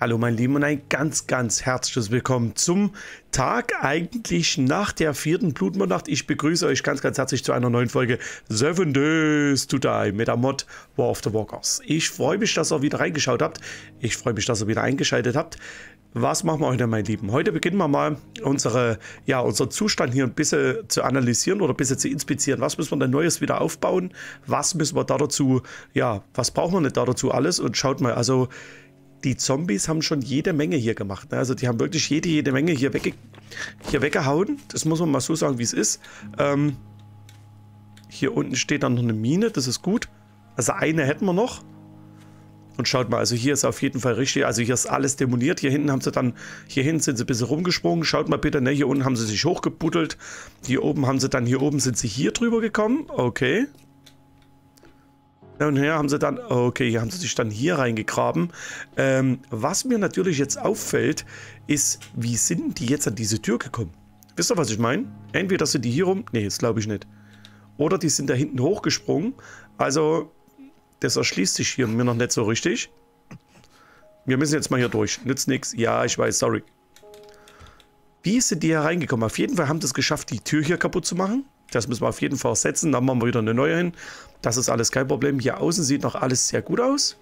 Hallo mein Lieben und ein ganz, ganz herzliches Willkommen zum Tag eigentlich nach der vierten Blutmondnacht. Ich begrüße euch ganz, ganz herzlich zu einer neuen Folge Seven Days to Die mit der Mod War of the Walkers. Ich freue mich, dass ihr wieder reingeschaut habt. Ich freue mich, dass ihr wieder eingeschaltet habt. Was machen wir heute, mein Lieben? Heute beginnen wir mal unsere, ja, unseren Zustand hier ein bisschen zu analysieren oder ein bisschen zu inspizieren. Was müssen wir denn Neues wieder aufbauen? Was müssen wir da dazu, ja, was brauchen wir nicht da dazu alles? Und schaut mal, also die Zombies haben schon jede Menge hier gemacht. Ne? Also die haben wirklich jede, jede Menge hier, wegge hier weggehauen. Das muss man mal so sagen, wie es ist. Ähm, hier unten steht dann noch eine Mine, das ist gut. Also eine hätten wir noch. Und schaut mal, also hier ist auf jeden Fall richtig, also hier ist alles demoniert. Hier hinten haben sie dann, hier hinten sind sie ein bisschen rumgesprungen. Schaut mal bitte, ne, hier unten haben sie sich hochgebuddelt. Hier oben haben sie dann, hier oben sind sie hier drüber gekommen. Okay. Und hier haben sie dann, okay, hier haben sie sich dann hier reingegraben. Ähm, was mir natürlich jetzt auffällt, ist, wie sind die jetzt an diese Tür gekommen? Wisst ihr, was ich meine? Entweder sind die hier rum, nee, das glaube ich nicht. Oder die sind da hinten hochgesprungen. Also, das erschließt sich hier mir noch nicht so richtig. Wir müssen jetzt mal hier durch. Nützt nichts. Ja, ich weiß, sorry. Wie sind die hier reingekommen? Auf jeden Fall haben sie es geschafft, die Tür hier kaputt zu machen. Das müssen wir auf jeden Fall setzen. Dann machen wir wieder eine neue hin. Das ist alles kein Problem. Hier außen sieht noch alles sehr gut aus.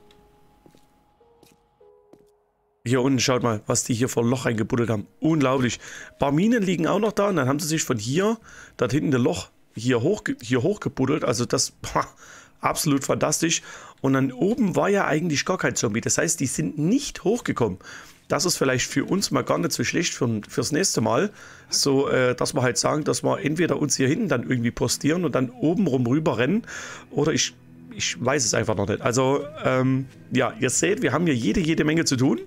Hier unten, schaut mal, was die hier vor Loch reingebuddelt haben. Unglaublich. Ein paar Minen liegen auch noch da. Und dann haben sie sich von hier, dort hinten ein Loch, hier, hoch, hier hochgebuddelt. Also das, boah, absolut fantastisch. Und dann oben war ja eigentlich gar kein Zombie. Das heißt, die sind nicht hochgekommen das ist vielleicht für uns mal gar nicht so schlecht für, fürs nächste Mal. So, äh, dass wir halt sagen, dass wir entweder uns hier hinten dann irgendwie postieren und dann oben rum rüber rennen. Oder ich, ich weiß es einfach noch nicht. Also, ähm, ja, ihr seht, wir haben hier jede, jede Menge zu tun.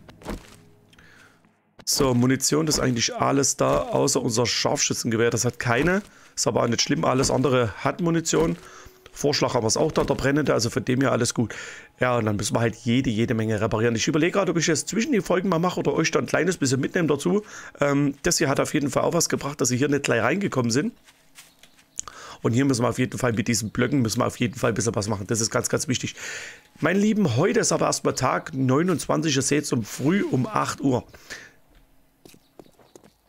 So, Munition ist eigentlich alles da, außer unser Scharfschützengewehr. Das hat keine. Ist aber auch nicht schlimm. Alles andere hat Munition. Vorschlag haben wir es auch da, der brennende, also von dem her alles gut. Ja, und dann müssen wir halt jede, jede Menge reparieren. Ich überlege gerade, ob ich jetzt zwischen die Folgen mal mache oder euch da ein kleines bisschen mitnehmen dazu. Ähm, das hier hat auf jeden Fall auch was gebracht, dass sie hier nicht gleich reingekommen sind. Und hier müssen wir auf jeden Fall mit diesen Blöcken müssen wir auf jeden Fall ein bisschen was machen. Das ist ganz, ganz wichtig. Meine Lieben, heute ist aber erstmal Tag 29. Ihr seht es um früh um 8 Uhr.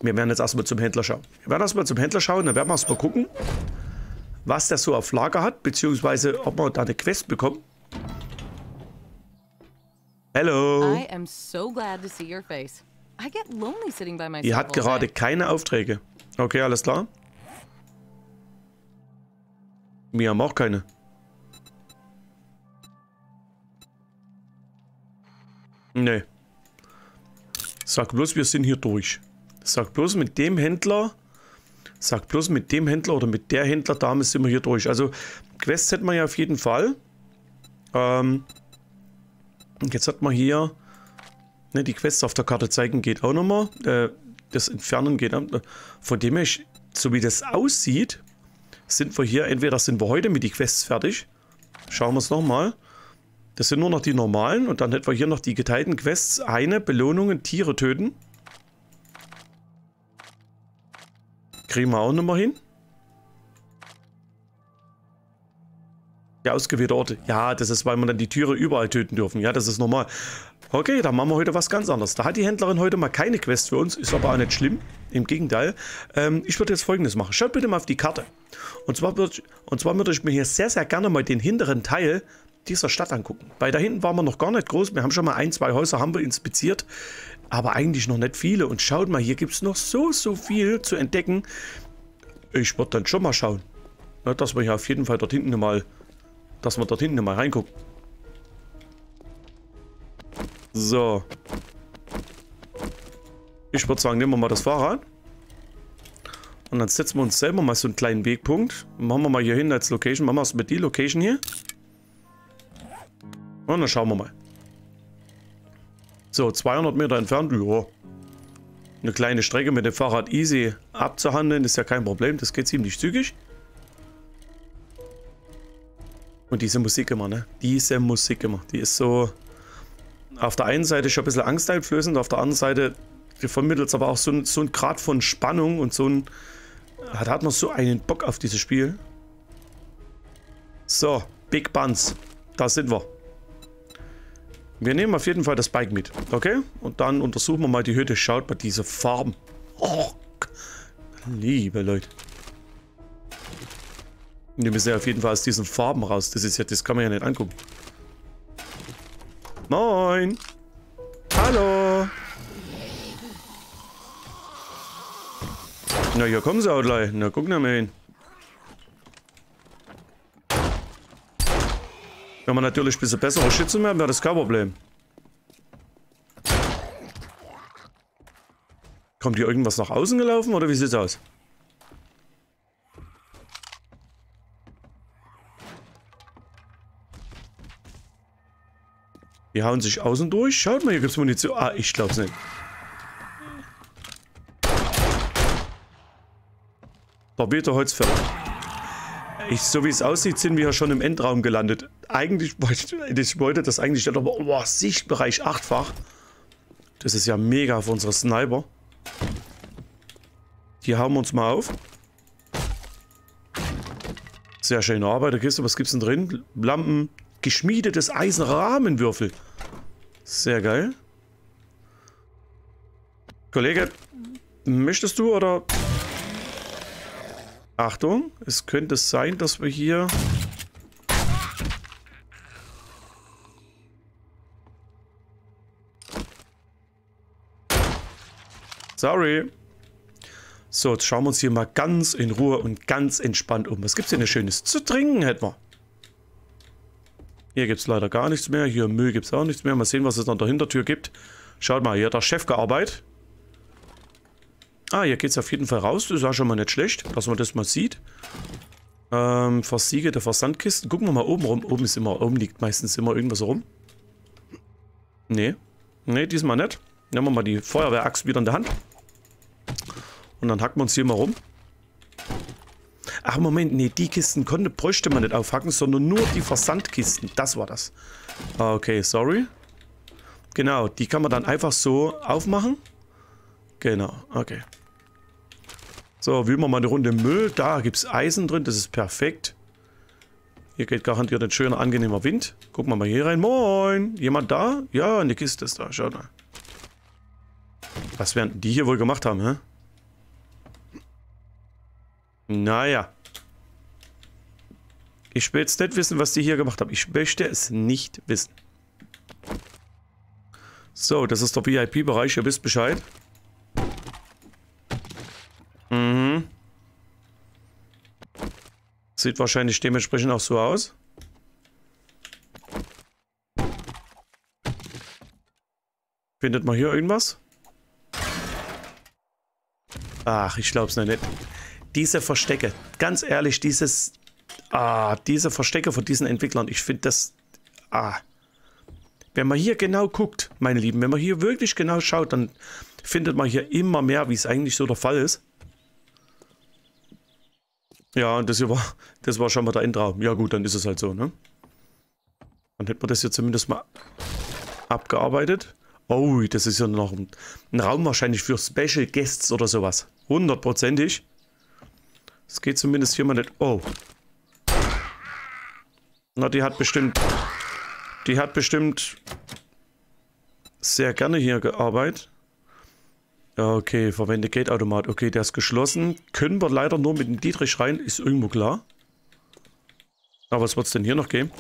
Wir werden jetzt erstmal zum Händler schauen. Wir werden erstmal zum Händler schauen, dann werden wir erstmal gucken was der so auf Lager hat, beziehungsweise ob man da eine Quest bekommt. Hello. I am so glad to see your face. I get lonely sitting by myself. Ihr hat gerade keine Aufträge. Okay, alles klar. Wir haben auch keine. Nee. Sag bloß, wir sind hier durch. Sag bloß, mit dem Händler Sag bloß, mit dem Händler oder mit der Händlerdame sind wir hier durch. Also Quests hätten wir ja auf jeden Fall. Ähm, jetzt hat man hier... Ne, die Quests auf der Karte zeigen geht auch nochmal. Äh, das Entfernen geht auch. Von dem her, so wie das aussieht, sind wir hier, entweder sind wir heute mit die Quests fertig. Schauen wir es nochmal. Das sind nur noch die normalen und dann hätten wir hier noch die geteilten Quests. Eine, Belohnungen, Tiere töten. Kriegen wir auch nochmal hin. Der ausgewählte Orte. Ja, das ist, weil wir dann die Türe überall töten dürfen. Ja, das ist normal. Okay, dann machen wir heute was ganz anderes. Da hat die Händlerin heute mal keine Quest für uns. Ist aber auch nicht schlimm. Im Gegenteil. Ähm, ich würde jetzt folgendes machen. Schaut bitte mal auf die Karte. Und zwar, würde ich, und zwar würde ich mir hier sehr, sehr gerne mal den hinteren Teil dieser Stadt angucken. Weil da hinten waren wir noch gar nicht groß. Wir haben schon mal ein, zwei Häuser haben wir inspiziert aber eigentlich noch nicht viele. Und schaut mal, hier gibt es noch so, so viel zu entdecken. Ich würde dann schon mal schauen, ne, dass wir hier auf jeden Fall dort hinten mal, dass wir dort hinten mal reingucken. So. Ich würde sagen, nehmen wir mal das Fahrrad. Und dann setzen wir uns selber mal so einen kleinen Wegpunkt. Machen wir mal hier hin als Location. Machen wir es mit die Location hier. Und dann schauen wir mal. So, 200 Meter entfernt, ja. Eine kleine Strecke mit dem Fahrrad easy abzuhandeln, ist ja kein Problem. Das geht ziemlich zügig. Und diese Musik immer, ne? Diese Musik immer. Die ist so auf der einen Seite schon ein bisschen angsteinflößend, auf der anderen Seite vermittelt es aber auch so, ein, so ein Grad von Spannung und so ein... Hat, hat man so einen Bock auf dieses Spiel. So, Big Buns. Da sind wir. Wir nehmen auf jeden Fall das Bike mit, okay? Und dann untersuchen wir mal die Hütte. Schaut mal diese Farben. Oh, liebe Leute. Wir müssen ja auf jeden Fall aus diesen Farben raus. Das ist ja, das kann man ja nicht angucken. Moin. Hallo. Na, hier kommen sie auch gleich. Na, guck mal hin. Wenn wir natürlich ein bisschen bessere Schützen haben, wäre das kein Problem. Kommt hier irgendwas nach außen gelaufen oder wie sieht's aus? Die hauen sich außen durch. Schaut mal, hier gibt es Munition. Ah, ich glaub's nicht. Barbierter Holzfäller. Ich, so wie es aussieht, sind wir ja schon im Endraum gelandet. Eigentlich ich wollte das eigentlich aber oh, Sichtbereich achtfach. Das ist ja mega für unsere Sniper. Die hauen wir uns mal auf. Sehr schöne Arbeiterkiste. Was gibt's denn drin? Lampen. Geschmiedetes Eisenrahmenwürfel. Sehr geil. Kollege, möchtest du oder Achtung, es könnte sein, dass wir hier... Sorry. So, jetzt schauen wir uns hier mal ganz in Ruhe und ganz entspannt um. Was gibt's denn Schönes? Zu trinken hätten wir. Hier gibt es leider gar nichts mehr. Hier Müll gibt es auch nichts mehr. Mal sehen, was es an der Hintertür gibt. Schaut mal, hier hat der Chef gearbeitet. Ah, hier geht es auf jeden Fall raus. Das ist auch schon mal nicht schlecht, dass man das mal sieht. Ähm, versiegelte Versandkisten. Gucken wir mal oben rum. Oben ist immer, oben liegt meistens immer irgendwas rum. Nee. Nee, diesmal nicht. Nehmen wir mal die Feuerwehraxt wieder in der Hand. Und dann hacken wir uns hier mal rum. Ach, Moment, nee, die Kisten konnte, bräuchte man nicht aufhacken, sondern nur die Versandkisten. Das war das. Okay, sorry. Genau, die kann man dann einfach so aufmachen. Genau, okay. So, wühlen wir mal eine Runde Müll. Da gibt es Eisen drin, das ist perfekt. Hier geht garantiert ein schöner, angenehmer Wind. Gucken wir mal hier rein. Moin! Jemand da? Ja, eine Kiste ist da. Schaut mal. Was werden die hier wohl gemacht haben, hä? Naja. Ich will jetzt nicht wissen, was die hier gemacht haben. Ich möchte es nicht wissen. So, das ist der VIP-Bereich. Ihr wisst Bescheid. Sieht wahrscheinlich dementsprechend auch so aus. Findet man hier irgendwas? Ach, ich glaube es nicht. Diese Verstecke, ganz ehrlich, dieses, ah, diese Verstecke von diesen Entwicklern, ich finde das, ah, wenn man hier genau guckt, meine Lieben, wenn man hier wirklich genau schaut, dann findet man hier immer mehr, wie es eigentlich so der Fall ist. Ja, und das hier war, das war schon mal der Endraum. Ja gut, dann ist es halt so, ne? Dann hätten wir das hier zumindest mal abgearbeitet. Oh, das ist ja noch ein, ein Raum wahrscheinlich für Special Guests oder sowas. Hundertprozentig. Es geht zumindest hier mal nicht... Oh. Na, die hat bestimmt... Die hat bestimmt sehr gerne hier gearbeitet. Okay, verwende Gate-Automat. Okay, der ist geschlossen. Können wir leider nur mit dem Dietrich rein, ist irgendwo klar. Aber was wird es denn hier noch geben?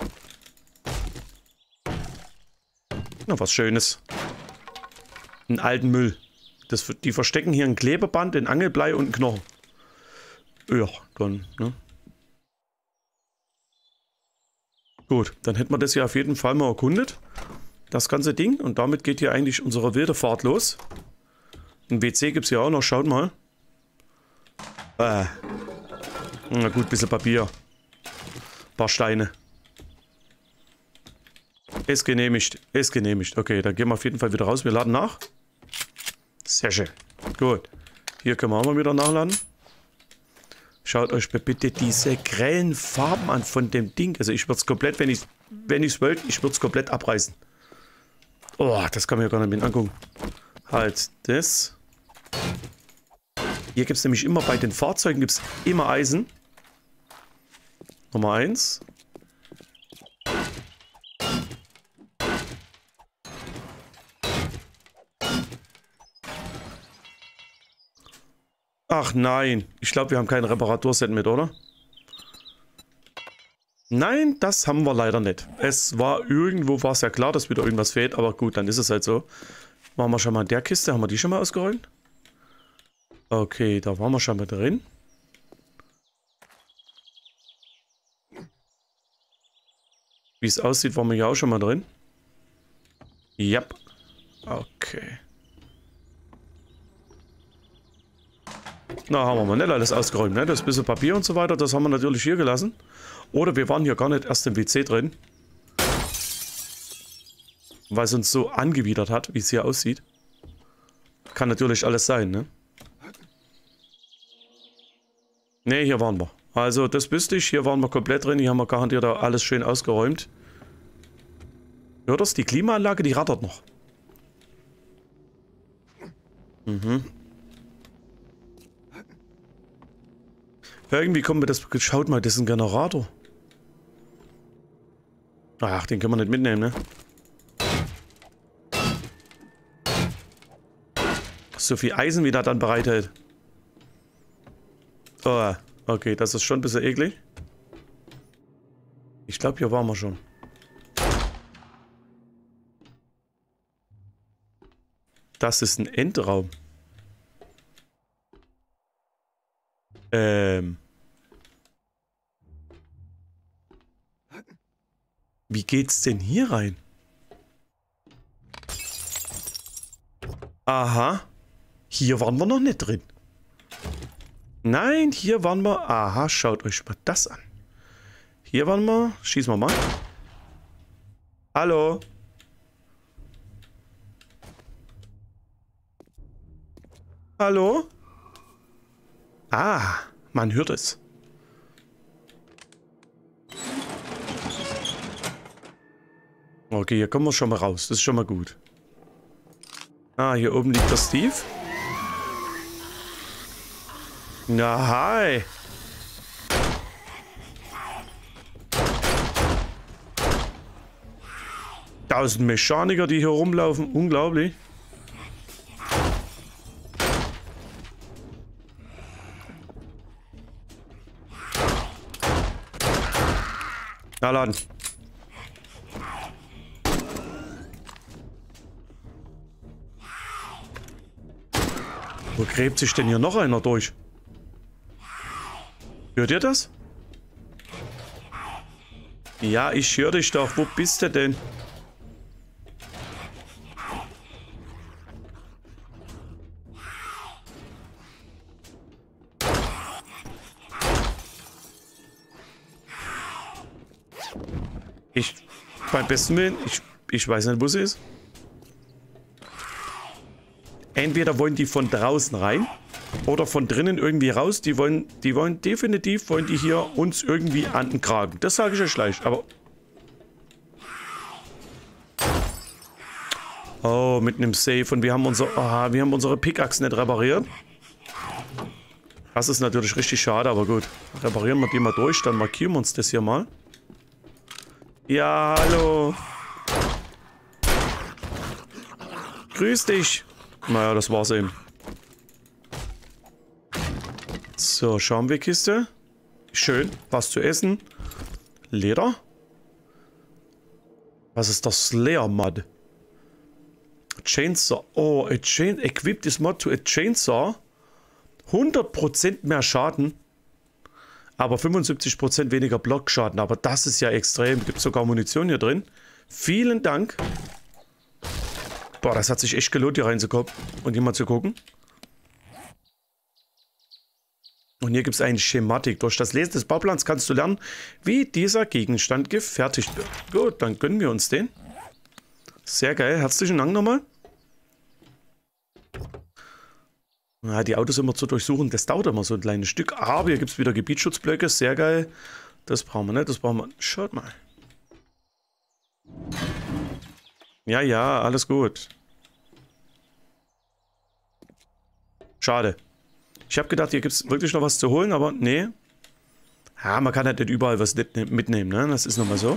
Na, was Schönes. Einen alten Müll. Das, die verstecken hier ein Klebeband, ein Angelblei und einen Knochen. Ja, dann, ne? Gut, dann hätten wir das hier auf jeden Fall mal erkundet. Das ganze Ding. Und damit geht hier eigentlich unsere wilde Fahrt los. Ein WC gibt es hier auch noch, schaut mal. Äh. Na gut, bisschen Papier. Ein paar Steine. Ist genehmigt. Ist genehmigt. Okay, dann gehen wir auf jeden Fall wieder raus. Wir laden nach. Sehr schön. Gut. Hier können wir auch mal wieder nachladen. Schaut euch bitte diese grellen Farben an von dem Ding. Also ich würde es komplett, wenn ich wenn ich es wollte, ich würde es komplett abreißen. Oh, das kann man ja gar nicht mehr angucken. Halt, das. Hier gibt es nämlich immer bei den Fahrzeugen gibt's immer Eisen. Nummer 1. Ach nein, ich glaube, wir haben kein Reparaturset mit, oder? Nein, das haben wir leider nicht. Es war irgendwo, war es ja klar, dass wieder irgendwas fehlt, aber gut, dann ist es halt so. Machen wir schon mal in der Kiste, haben wir die schon mal ausgeräumt? Okay, da waren wir schon mal drin. Wie es aussieht, waren wir ja auch schon mal drin. Ja. Okay. Na, haben wir mal nicht alles ausgeräumt, ne? Das bisschen Papier und so weiter, das haben wir natürlich hier gelassen. Oder wir waren hier gar nicht erst im WC drin. Weil es uns so angewidert hat, wie es hier aussieht. Kann natürlich alles sein, ne? Ne, hier waren wir. Also, das wüsste ich. Hier waren wir komplett drin. Hier haben wir garantiert alles schön ausgeräumt. Hört das? Die Klimaanlage, die rattert noch. Mhm. Irgendwie kommt mir das... Schaut mal, das ist ein Generator. Ach, den können wir nicht mitnehmen, ne? So viel Eisen, wie das dann bereithält. Oh, okay, das ist schon ein bisschen eklig. Ich glaube, hier waren wir schon. Das ist ein Endraum. Ähm. Wie geht's denn hier rein? Aha. Hier waren wir noch nicht drin. Nein, hier waren wir... Aha, schaut euch mal das an. Hier waren wir... Schießen wir mal. Hallo? Hallo? Ah, man hört es. Okay, hier kommen wir schon mal raus. Das ist schon mal gut. Ah, hier oben liegt der Steve. Na, hi. Tausend Mechaniker, die hier rumlaufen. Unglaublich. Na, laden. Gräbt sich denn hier noch einer durch? Hört ihr das? Ja, ich höre dich doch. Wo bist du denn? Ich, beim besten Willen, ich, ich weiß nicht, wo sie ist. Entweder wollen die von draußen rein oder von drinnen irgendwie raus. Die wollen, die wollen definitiv, wollen die hier uns irgendwie an den Kragen. Das sage ich euch gleich, aber... Oh, mit einem Safe und wir haben, unser, oh, wir haben unsere Pickaxe nicht repariert. Das ist natürlich richtig schade, aber gut. Reparieren wir die mal durch, dann markieren wir uns das hier mal. Ja, hallo. Grüß dich. Naja, das war's eben. So, Schaumwegkiste. Schön. Was zu essen. Leder. Was ist das? Slayer Mod? Chainsaw. Oh, a chain equipped this mod to a chainsaw. 100% mehr Schaden. Aber 75% weniger Blockschaden. Aber das ist ja extrem. Gibt sogar Munition hier drin. Vielen Dank. Boah, das hat sich echt gelohnt, hier reinzukommen und hier mal zu gucken. Und hier gibt es eine Schematik. Durch das Lesen des Bauplans kannst du lernen, wie dieser Gegenstand gefertigt wird. Gut, dann gönnen wir uns den. Sehr geil. Herzlichen Dank nochmal. Ja, die Autos immer zu durchsuchen, das dauert immer so ein kleines Stück. Aber hier gibt es wieder Gebietsschutzblöcke. Sehr geil. Das brauchen wir nicht. Das brauchen wir. Schaut mal. Ja, ja, alles gut. Schade. Ich habe gedacht, hier gibt es wirklich noch was zu holen, aber nee. Ja, man kann halt nicht überall was mitnehmen, ne? Das ist nochmal so.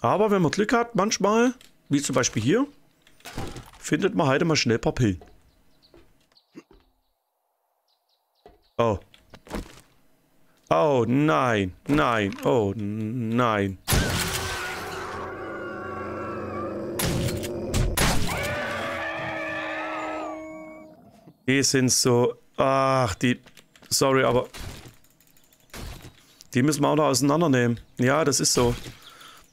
Aber wenn man Glück hat, manchmal, wie zum Beispiel hier, findet man heute mal schnell ein paar Pillen. Oh. Oh, nein. Nein. Oh, nein. Die sind so... Ach, die... Sorry, aber... Die müssen wir auch noch auseinandernehmen. Ja, das ist so.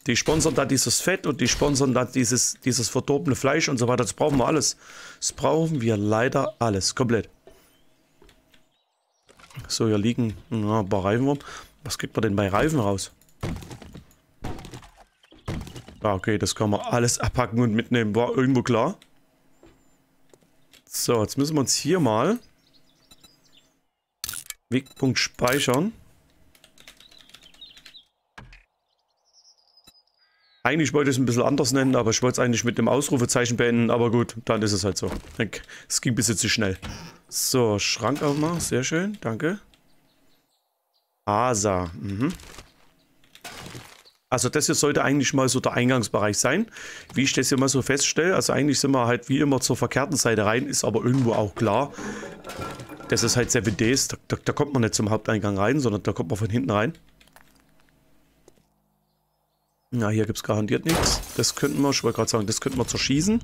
Die sponsern dann dieses Fett und die sponsern dann dieses, dieses verdorbene Fleisch und so weiter. Das brauchen wir alles. Das brauchen wir leider alles. Komplett. So, hier liegen ja, ein paar Reifen rum. Was kriegt man denn bei Reifen raus? Okay, das kann man alles abpacken und mitnehmen. War irgendwo klar. So, jetzt müssen wir uns hier mal Wegpunkt speichern. Eigentlich wollte ich es ein bisschen anders nennen, aber ich wollte es eigentlich mit dem Ausrufezeichen beenden. Aber gut, dann ist es halt so. Es ging ein bisschen zu schnell. So, Schrank aufmachen. Sehr schön, danke. Asa. Mhm. Also das hier sollte eigentlich mal so der Eingangsbereich sein, wie ich das hier mal so feststelle. Also eigentlich sind wir halt wie immer zur verkehrten Seite rein, ist aber irgendwo auch klar. Das ist halt 7 Ds, da, da, da kommt man nicht zum Haupteingang rein, sondern da kommt man von hinten rein. Na, hier gibt es garantiert nichts. Das könnten wir, ich wollte gerade sagen, das könnten wir zerschießen.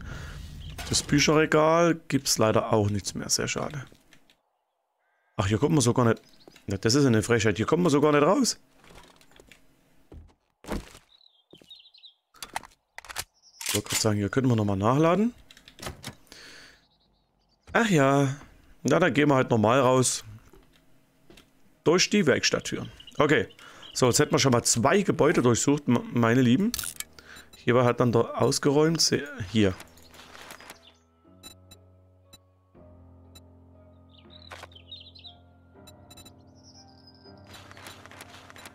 Das Bücherregal gibt es leider auch nichts mehr, sehr schade. Ach, hier kommt man sogar nicht... Ja, das ist eine Frechheit, hier kommt man sogar nicht raus. Wollte gerade sagen, hier könnten wir nochmal nachladen. Ach ja. Na, dann gehen wir halt normal raus. Durch die Werkstatttüren. Okay. So, jetzt hätten wir schon mal zwei Gebäude durchsucht, meine Lieben. Hier war halt dann da ausgeräumt. Hier.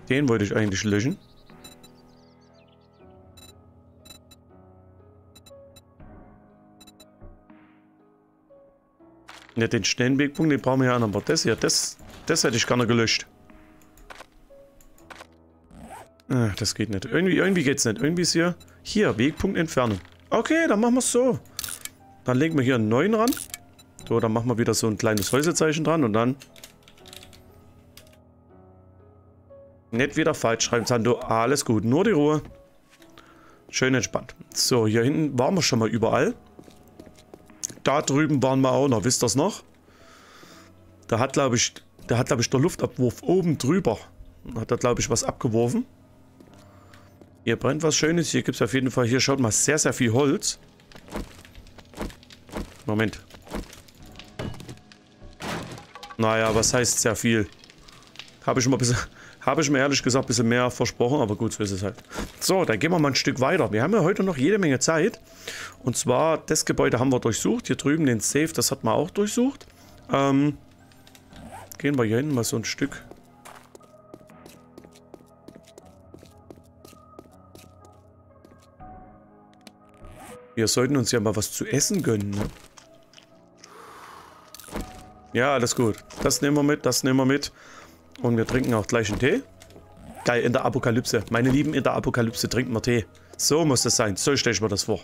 Den wollte ich eigentlich löschen. Ja, den schnellen Wegpunkt, den brauchen wir ja an, aber das hier, das, das hätte ich gerne gelöscht. Ach, das geht nicht. Irgendwie, irgendwie es nicht. Irgendwie ist hier, hier, Wegpunkt entfernen. Okay, dann machen wir es so. Dann legen wir hier einen neuen ran. So, dann machen wir wieder so ein kleines Häusezeichen dran und dann... Nicht wieder falsch schreiben, Sando. Alles gut, nur die Ruhe. Schön entspannt. So, hier hinten waren wir schon mal überall. Da drüben waren wir auch noch, wisst ihr es noch? Da hat, glaube ich, da hat, glaube ich, der Luftabwurf oben drüber. Hat da, glaube ich, was abgeworfen. Hier brennt was Schönes. Hier gibt es auf jeden Fall, hier schaut mal, sehr, sehr viel Holz. Moment. Naja, was heißt sehr viel? Habe ich, mal bisschen, habe ich mir ehrlich gesagt ein bisschen mehr versprochen, aber gut, so ist es halt. So, dann gehen wir mal ein Stück weiter. Wir haben ja heute noch jede Menge Zeit. Und zwar, das Gebäude haben wir durchsucht. Hier drüben den Safe, das hat man auch durchsucht. Ähm, gehen wir hier hinten mal so ein Stück Wir sollten uns ja mal was zu essen gönnen, ne? Ja, alles gut. Das nehmen wir mit, das nehmen wir mit. Und wir trinken auch gleich einen Tee. Geil, in der Apokalypse. Meine Lieben, in der Apokalypse trinken wir Tee. So muss das sein. So stelle ich mir das vor.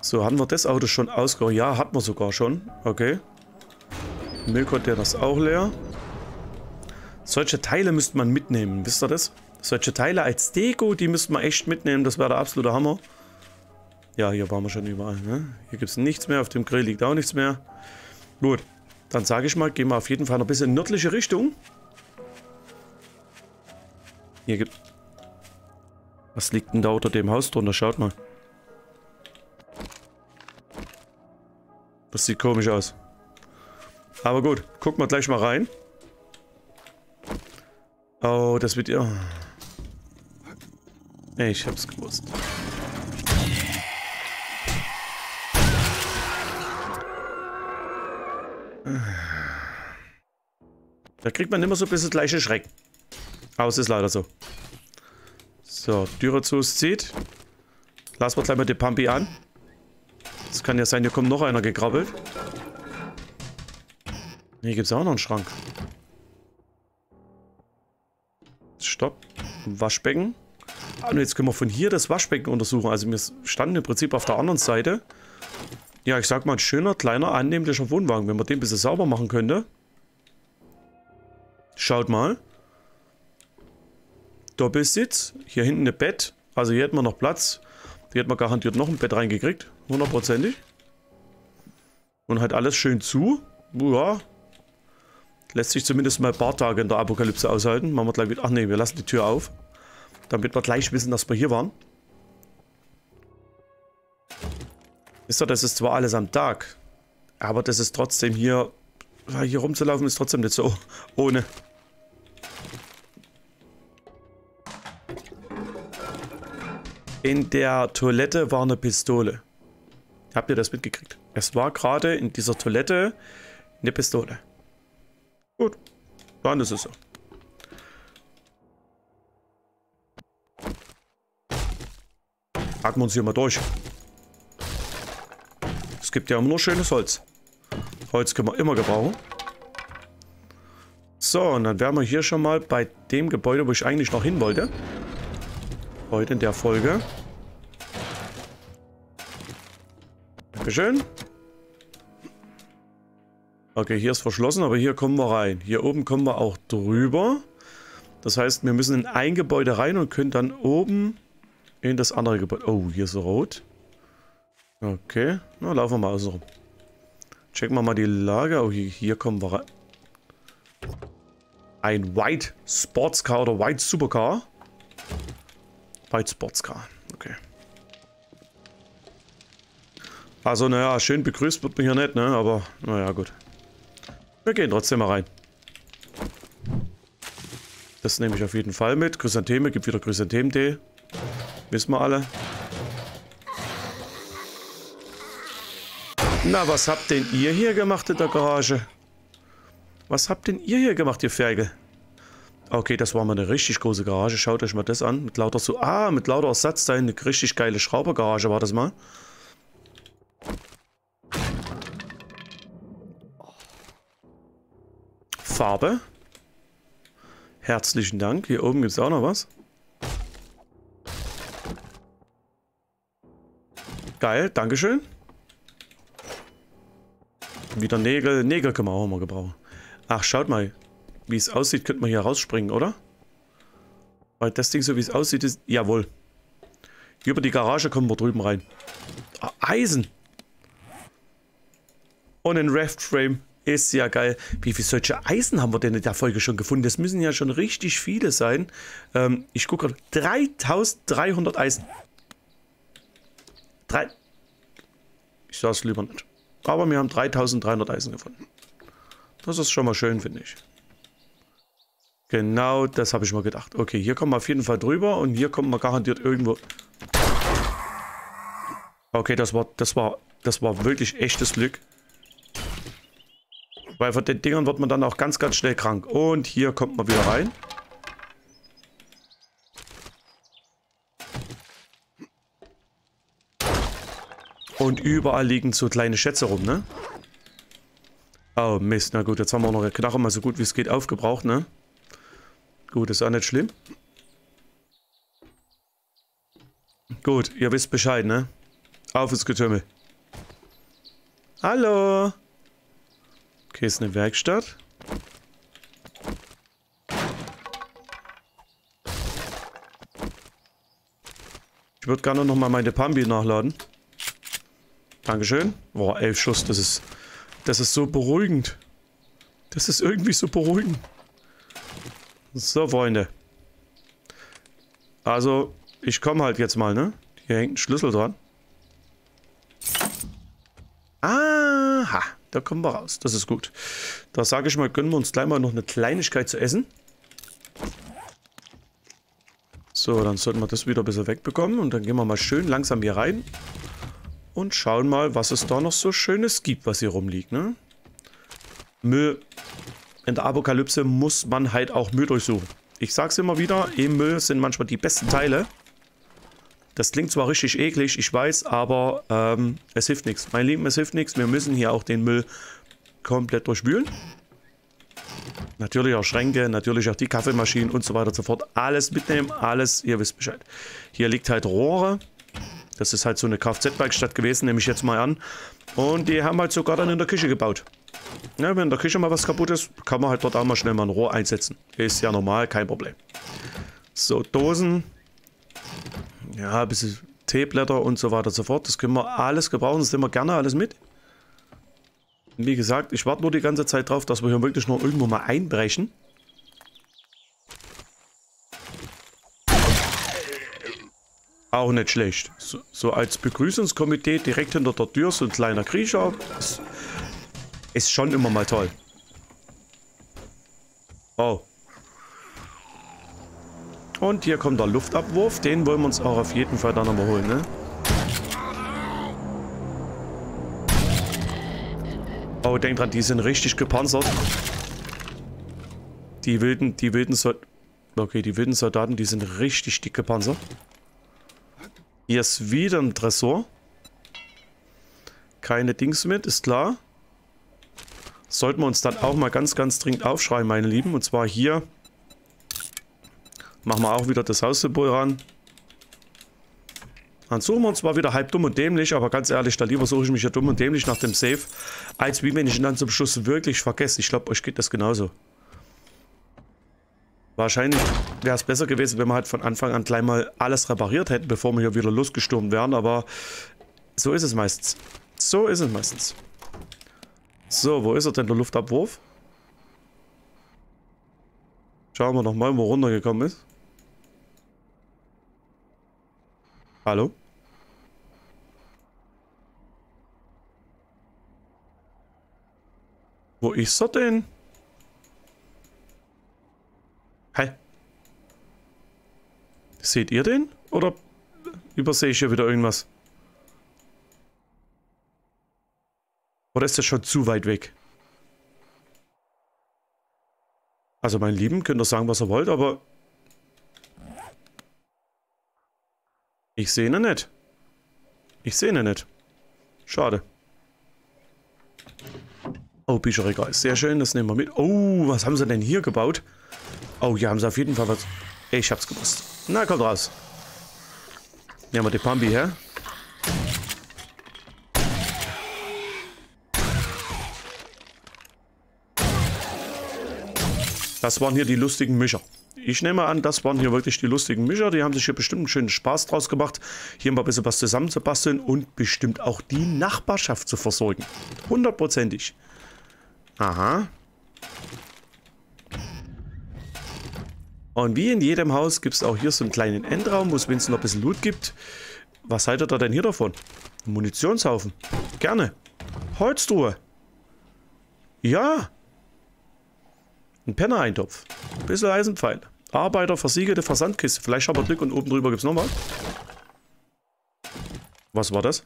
So, haben wir das Auto schon ausgeräumt? Ja, hatten wir sogar schon. Okay. Müllcontainer ist auch leer. Solche Teile müsste man mitnehmen. Wisst ihr das? Solche Teile als Deko, die müssten wir echt mitnehmen. Das wäre der absolute Hammer. Ja, hier waren wir schon überall. Ne? Hier gibt es nichts mehr. Auf dem Grill liegt auch nichts mehr. Gut, dann sage ich mal, gehen wir auf jeden Fall noch ein bisschen in nördliche Richtung. Hier gibt... Was liegt denn da unter dem Haus drunter? Schaut mal. Das sieht komisch aus. Aber gut, gucken wir gleich mal rein. Oh, das wird... Oh. Ich hab's gewusst. Da kriegt man immer so ein bisschen gleiche Schreck. Aber es ist leider so. So, Türe zu zieht. Lassen wir gleich mal die Pampi an. Es kann ja sein, hier kommt noch einer gekrabbelt. Hier gibt es auch noch einen Schrank. Stopp. Waschbecken. Und jetzt können wir von hier das Waschbecken untersuchen. Also wir standen im Prinzip auf der anderen Seite. Ja, ich sag mal, ein schöner, kleiner, annehmlicher Wohnwagen. Wenn man den ein bisschen sauber machen könnte. Schaut mal. Doppelsitz. Hier hinten ein Bett. Also hier hätten wir noch Platz. Hier hätten wir garantiert noch ein Bett reingekriegt. Hundertprozentig. Und halt alles schön zu. Ja. Lässt sich zumindest mal ein paar Tage in der Apokalypse aushalten. Machen wir gleich wieder. Ach nee, wir lassen die Tür auf. Damit wir gleich wissen, dass wir hier waren. Wisst ihr, das ist zwar alles am Tag. Aber das ist trotzdem hier... Hier rumzulaufen ist trotzdem nicht so ohne. In der Toilette war eine Pistole. Habt ihr das mitgekriegt? Es war gerade in dieser Toilette eine Pistole. Gut, dann ist es so. Hacken wir uns hier mal durch. Es gibt ja immer nur schönes Holz. Holz können wir immer gebrauchen. So, und dann wären wir hier schon mal bei dem Gebäude, wo ich eigentlich noch hin wollte. Heute in der Folge. Dankeschön. Okay, hier ist verschlossen, aber hier kommen wir rein. Hier oben kommen wir auch drüber. Das heißt, wir müssen in ein Gebäude rein und können dann oben in das andere Gebäude. Oh, hier ist rot. Okay, na laufen wir mal außen rum. Checken wir mal die Lage. Oh, hier, kommen wir rein. Ein White Sportscar oder White Supercar. White Sportscar, okay. Also, naja, schön begrüßt wird man hier nicht, ne? Aber, naja, gut. Wir gehen trotzdem mal rein. Das nehme ich auf jeden Fall mit. Chrysantheme, gibt wieder Chrysanthemen-Tee. Wissen wir alle. Na, was habt denn ihr hier gemacht in der Garage? Was habt denn ihr hier gemacht, ihr Ferkel? Okay, das war mal eine richtig große Garage. Schaut euch mal das an. Mit lauter so... Ah, mit lauter Ersatzteilen. Eine richtig geile Schraubergarage war das mal. Farbe. Herzlichen Dank. Hier oben gibt es auch noch was. Geil, Dankeschön. Wieder Nägel. Nägel können wir auch mal gebrauchen. Ach, schaut mal. Wie es aussieht, könnte man hier rausspringen, oder? Weil das Ding, so wie es aussieht, ist... Jawohl. Über die Garage kommen wir drüben rein. Ah, Eisen. Und ein Raft-Frame. Ist ja geil. Wie viele solche Eisen haben wir denn in der Folge schon gefunden? Das müssen ja schon richtig viele sein. Ähm, ich gucke gerade. 3300 Eisen. Drei. Ich sage es lieber nicht. Aber wir haben 3300 Eisen gefunden. Das ist schon mal schön, finde ich. Genau, das habe ich mal gedacht. Okay, hier kommen wir auf jeden Fall drüber und hier kommen wir garantiert irgendwo... Okay, das war, das war, das war wirklich echtes Glück. Weil von den Dingern wird man dann auch ganz, ganz schnell krank. Und hier kommt man wieder rein. Und überall liegen so kleine Schätze rum, ne? Oh, Mist. Na gut, jetzt haben wir noch eine Knarre mal so gut wie es geht aufgebraucht, ne? Gut, ist auch nicht schlimm. Gut, ihr wisst Bescheid, ne? Auf ins Getümmel. Hallo! Okay, ist eine Werkstatt. Ich würde gerne noch mal meine Pambi nachladen. Dankeschön. Boah, elf Schuss, das ist... Das ist so beruhigend. Das ist irgendwie so beruhigend. So, Freunde. Also, ich komme halt jetzt mal, ne? Hier hängt ein Schlüssel dran. Aha. Da kommen wir raus. Das ist gut. Da sage ich mal, gönnen wir uns gleich mal noch eine Kleinigkeit zu essen. So, dann sollten wir das wieder ein bisschen wegbekommen. Und dann gehen wir mal schön langsam hier rein. Und schauen mal, was es da noch so Schönes gibt, was hier rumliegt, ne? Müll. In der Apokalypse muss man halt auch Müll durchsuchen. Ich sag's immer wieder, im Müll sind manchmal die besten Teile. Das klingt zwar richtig eklig, ich weiß, aber ähm, es hilft nichts. Mein Lieben, es hilft nichts. Wir müssen hier auch den Müll komplett durchwühlen. Natürlich auch Schränke, natürlich auch die Kaffeemaschinen und so weiter und so fort. Alles mitnehmen, alles, ihr wisst Bescheid. Hier liegt halt Rohre. Das ist halt so eine Kfz-Werkstatt gewesen, nehme ich jetzt mal an. Und die haben halt sogar dann in der Küche gebaut. Ja, wenn in der Küche mal was kaputt ist, kann man halt dort auch mal schnell mal ein Rohr einsetzen. Ist ja normal, kein Problem. So, Dosen. Ja, ein bisschen Teeblätter und so weiter und so fort. Das können wir alles gebrauchen, das nehmen wir gerne alles mit. Wie gesagt, ich warte nur die ganze Zeit drauf, dass wir hier wirklich noch irgendwo mal einbrechen. Auch nicht schlecht. So, so, als Begrüßungskomitee direkt hinter der Tür so ein kleiner Kriecher. Ist, ist schon immer mal toll. Oh. Und hier kommt der Luftabwurf. Den wollen wir uns auch auf jeden Fall dann nochmal holen, ne? Oh, denk dran, die sind richtig gepanzert. Die wilden, die wilden Soldaten. Okay, die wilden Soldaten, die sind richtig dick gepanzert. Hier ist wieder ein Tresor. Keine Dings mit, ist klar. Sollten wir uns dann auch mal ganz, ganz dringend aufschreiben, meine Lieben. Und zwar hier machen wir auch wieder das Haussymbol ran. Dann suchen wir uns zwar wieder halb dumm und dämlich, aber ganz ehrlich, da lieber suche ich mich ja dumm und dämlich nach dem Safe, als wie wenn ich ihn dann zum Schluss wirklich vergesse. Ich glaube, euch geht das genauso. Wahrscheinlich wäre es besser gewesen, wenn wir halt von Anfang an gleich mal alles repariert hätten, bevor wir hier wieder losgestürmt wären, aber so ist es meistens. So ist es meistens. So, wo ist er denn, der Luftabwurf? Schauen wir nochmal, wo er runtergekommen ist. Hallo? Wo ist er denn? Hä? Seht ihr den? Oder übersehe ich hier wieder irgendwas? Oder ist das schon zu weit weg? Also mein Lieben, könnt ihr sagen, was ihr wollt, aber... Ich sehe ihn nicht. Ich sehe ihn nicht. Schade. Oh, Bücherregal. Sehr schön, das nehmen wir mit. Oh, was haben sie denn hier gebaut? Oh, hier haben sie auf jeden Fall was... Ich hab's gewusst. Na, kommt raus. Nehmen wir die Pambi her. Das waren hier die lustigen Mischer. Ich nehme an, das waren hier wirklich die lustigen Mischer. Die haben sich hier bestimmt einen schönen Spaß draus gemacht, hier mal ein bisschen was zusammenzubasteln und bestimmt auch die Nachbarschaft zu versorgen. Hundertprozentig. Aha. Und wie in jedem Haus gibt es auch hier so einen kleinen Endraum, wo es wenigstens noch ein bisschen Loot gibt. Was haltet ihr denn hier davon? Ein Munitionshaufen. Gerne. Holztruhe. Ja. Ein Penner-Eintopf. Ein bisschen Eisenpfeil. Arbeiter, versiegelte Versandkiste. Vielleicht haben wir Glück und oben drüber gibt es nochmal. Was war das?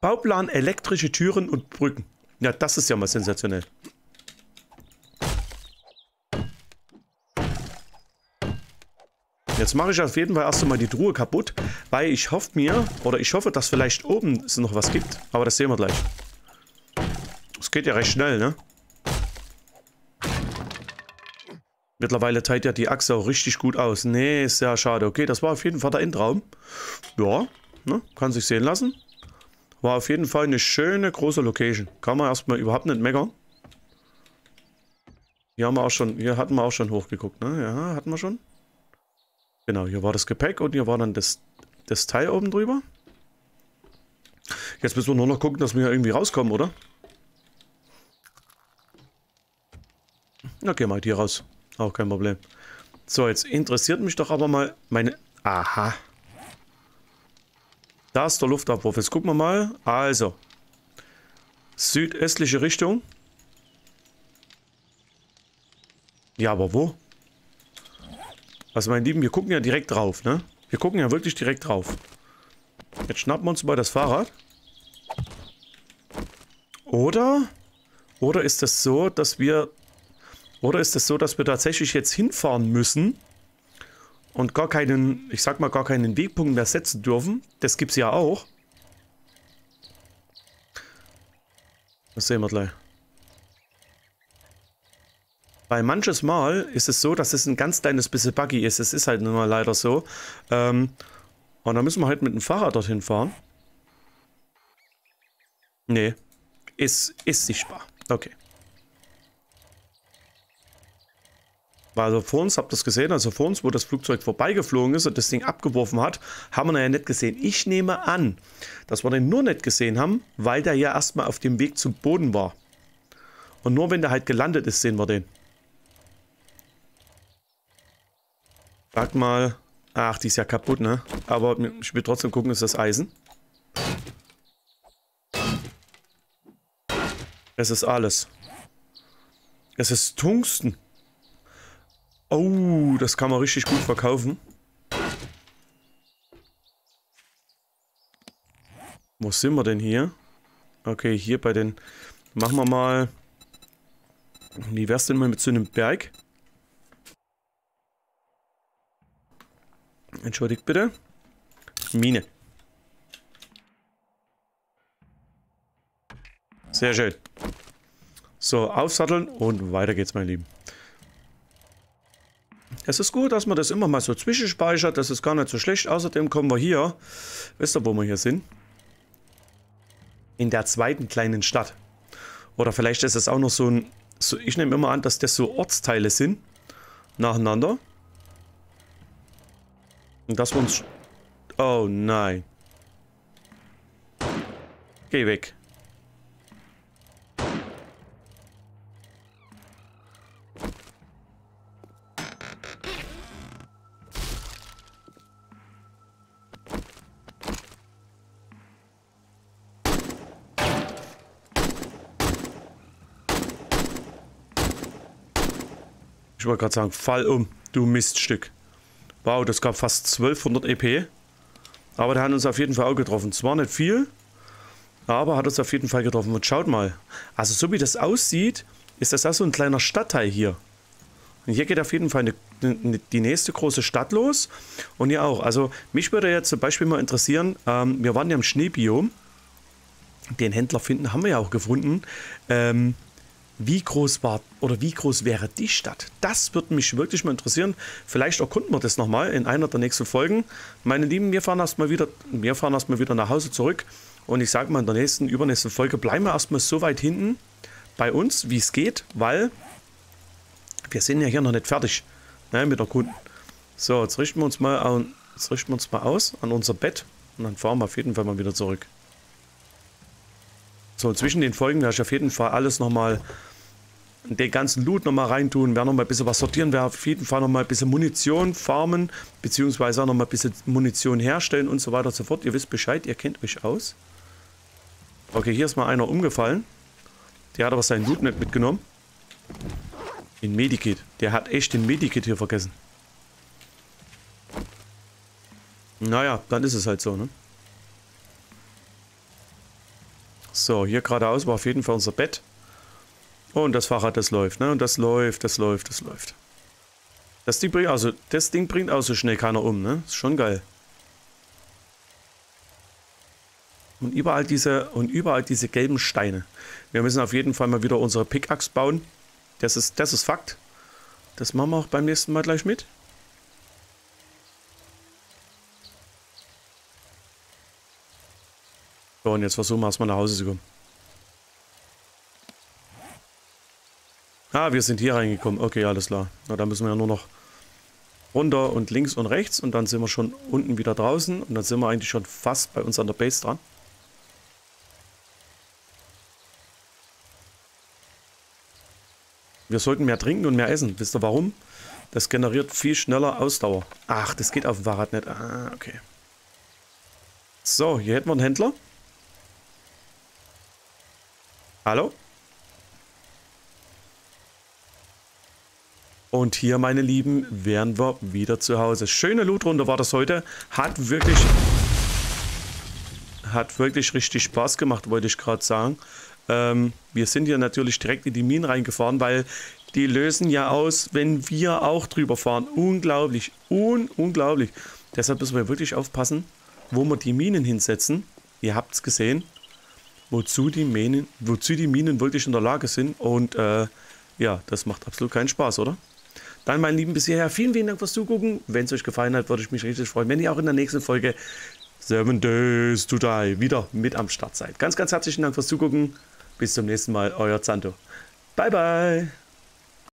Bauplan elektrische Türen und Brücken. Ja, das ist ja mal sensationell. Jetzt mache ich auf jeden Fall erst einmal die Truhe kaputt, weil ich hoffe mir, oder ich hoffe, dass vielleicht oben es noch was gibt. Aber das sehen wir gleich. Es geht ja recht schnell, ne? Mittlerweile teilt ja die Achse auch richtig gut aus. Nee, ist sehr schade. Okay, das war auf jeden Fall der Endraum. Ja, ne, kann sich sehen lassen. War auf jeden Fall eine schöne große Location. Kann man erstmal überhaupt nicht meckern. Hier haben wir auch schon, hier hatten wir auch schon hochgeguckt, ne? Ja, hatten wir schon. Genau, hier war das Gepäck und hier war dann das, das Teil oben drüber. Jetzt müssen wir nur noch gucken, dass wir hier irgendwie rauskommen, oder? Na, gehen wir halt hier raus. Auch kein Problem. So, jetzt interessiert mich doch aber mal meine... Aha. Da ist der Luftabwurf. Jetzt gucken wir mal. Also. Südöstliche Richtung. Ja, aber wo? Also, mein Lieben, wir gucken ja direkt drauf, ne? Wir gucken ja wirklich direkt drauf. Jetzt schnappen wir uns mal das Fahrrad. Oder? Oder ist das so, dass wir... Oder ist das so, dass wir tatsächlich jetzt hinfahren müssen und gar keinen, ich sag mal, gar keinen Wegpunkt mehr setzen dürfen. Das gibt es ja auch. Das sehen wir gleich. Weil manches Mal ist es so, dass es ein ganz kleines bisschen buggy ist. Es ist halt nun mal leider so. Ähm, und dann müssen wir halt mit dem Fahrrad dorthin fahren. Nee. Ist, ist sichtbar. Okay. Also vor uns, habt ihr das gesehen, also vor uns, wo das Flugzeug vorbeigeflogen ist und das Ding abgeworfen hat, haben wir ja nicht gesehen. Ich nehme an, dass wir den nur nicht gesehen haben, weil der ja erstmal auf dem Weg zum Boden war. Und nur wenn der halt gelandet ist, sehen wir den. Sag mal, ach, die ist ja kaputt, ne? Aber ich will trotzdem gucken, ist das Eisen? Es ist alles. Es ist Tungsten. Oh, das kann man richtig gut verkaufen. Wo sind wir denn hier? Okay, hier bei den... Machen wir mal... Wie wär's denn mal mit so einem Berg? Entschuldigt bitte. Mine. Sehr schön. So, aufsatteln und weiter geht's, mein Lieben. Es ist gut, dass man das immer mal so zwischenspeichert. Das ist gar nicht so schlecht. Außerdem kommen wir hier. Wisst ihr, wo wir hier sind? In der zweiten kleinen Stadt. Oder vielleicht ist es auch noch so ein... So, ich nehme immer an, dass das so Ortsteile sind. Nacheinander. Und dass wir uns... Oh nein. Geh weg. Ich wollte gerade sagen, fall um, du Miststück. Wow, das gab fast 1200 EP. Aber der hat uns auf jeden Fall auch getroffen. Zwar nicht viel, aber hat uns auf jeden Fall getroffen. Und schaut mal, also so wie das aussieht, ist das auch so ein kleiner Stadtteil hier. Und hier geht auf jeden Fall eine, eine, die nächste große Stadt los. Und hier auch. Also mich würde jetzt zum Beispiel mal interessieren, ähm, wir waren ja im Schneebiom. Den Händler finden haben wir ja auch gefunden. Ähm, wie groß war oder wie groß wäre die Stadt? Das würde mich wirklich mal interessieren. Vielleicht erkunden wir das nochmal in einer der nächsten Folgen. Meine Lieben, wir fahren erstmal wieder, wir fahren erstmal wieder nach Hause zurück. Und ich sage mal, in der nächsten, übernächsten Folge bleiben wir erstmal so weit hinten bei uns, wie es geht, weil wir sind ja hier noch nicht fertig ne, mit der Kunden. So, jetzt richten wir uns mal an, jetzt richten wir uns mal aus an unser Bett und dann fahren wir auf jeden Fall mal wieder zurück. So, zwischen den Folgen werde ich auf jeden Fall alles nochmal, den ganzen Loot nochmal reintun, werde nochmal ein bisschen was sortieren, werde auf jeden Fall nochmal ein bisschen Munition farmen, beziehungsweise auch nochmal ein bisschen Munition herstellen und so weiter und so fort. Ihr wisst Bescheid, ihr kennt euch aus. Okay, hier ist mal einer umgefallen. Der hat aber seinen Loot nicht mitgenommen. Den Medikit. Der hat echt den Medikit hier vergessen. Naja, dann ist es halt so, ne? So, hier geradeaus war auf jeden Fall unser Bett. Und das Fahrrad, das läuft, ne? Und das läuft, das läuft, das läuft. Das Ding bringt, also, das Ding bringt auch so schnell keiner um, ne? Ist schon geil. Und überall diese, und überall diese gelben Steine. Wir müssen auf jeden Fall mal wieder unsere Pickaxe bauen. Das ist, das ist Fakt. Das machen wir auch beim nächsten Mal gleich mit. So, und jetzt versuchen wir erstmal nach Hause zu kommen. Ah, wir sind hier reingekommen. Okay, alles klar. Na, dann müssen wir ja nur noch runter und links und rechts und dann sind wir schon unten wieder draußen und dann sind wir eigentlich schon fast bei uns an der Base dran. Wir sollten mehr trinken und mehr essen. Wisst ihr warum? Das generiert viel schneller Ausdauer. Ach, das geht auf dem Fahrrad nicht. Ah, okay. So, hier hätten wir einen Händler. Hallo? Und hier, meine Lieben, wären wir wieder zu Hause. Schöne Lootrunde war das heute. Hat wirklich... Hat wirklich richtig Spaß gemacht, wollte ich gerade sagen. Ähm, wir sind hier natürlich direkt in die Minen reingefahren, weil die lösen ja aus, wenn wir auch drüber fahren. Unglaublich, un unglaublich. Deshalb müssen wir wirklich aufpassen, wo wir die Minen hinsetzen. Ihr habt es gesehen wozu die Minen, wozu die Minen wirklich in der Lage sind. Und äh, ja, das macht absolut keinen Spaß, oder? Dann, meine Lieben, bis hierher. Vielen, vielen Dank fürs Zugucken. Wenn es euch gefallen hat, würde ich mich richtig freuen, wenn ihr auch in der nächsten Folge Seven Days to Die wieder mit am Start seid. Ganz, ganz herzlichen Dank fürs Zugucken. Bis zum nächsten Mal. Euer Zanto. Bye, bye.